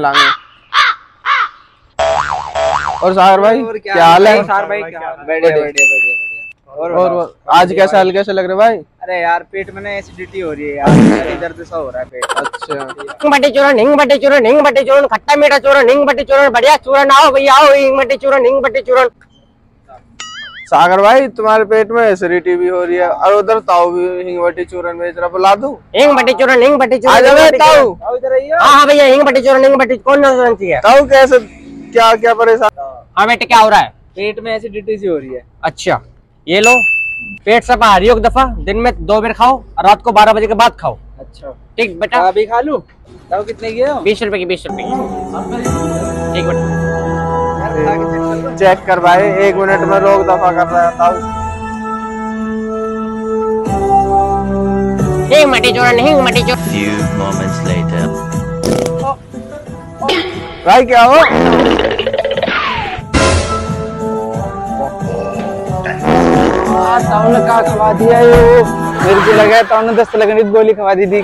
लाएँगे और सागर भाई क्या हाल है? सागर भाई क्या बढ़िया बढ़िया। बढ़िया बढ़िया और और आज कैसा हाल कैसे लग रहा भाई? अरे यार पेट में ना एसिडिटी हो रही है यार। इधर दर्द सा हो रहा है पेट। अच्छा। बटे चूरन हिंग बटे चूरन हिंग बटे चूरन खट्टा मीठा चूरन हिंग बटे चूरन बढ़िया चूरन आओ भैया आओ हिंग बटे चूरन हिंग बटे चूरन सागर भाई तुम्हारे पेट में एसिडिटी भी हो रही है और उधर ताऊ भी हिंगवटी चूरन बेच रहा बुला दूँ? हिंग बटे चूरन हिंग बटे आ चूरन जाओ हिंग ताऊ। इधर आइए। हाँ हाँ भैया हिंग बटे चूरन हिंग बटे कौन चूरन चाहिए ताऊ कैसे क्या क्या परेशान? हाँ बेटे क्या हो रहा है? पेट में एसिडिटी सी हो रही है। अच्छा ये लो पेट से बाहर एक दफ़ा दिन में दो बार खाओ और रात को बारह बजे के बाद खाओ। अच्छा। ठीक बेटा। अभी खा लूँ? ताऊ कितने की है? बीस रुपए की बीस रुपए बेटा के चेक कर लो चेक कर भाई एक मिनट में रोक दफ़ा कर रहा था। चूरन Few moments later. भाई क्या हो? ताऊ ने कहा खवा दिया ये मेरे को लगा लगने गोली खवा दी थी।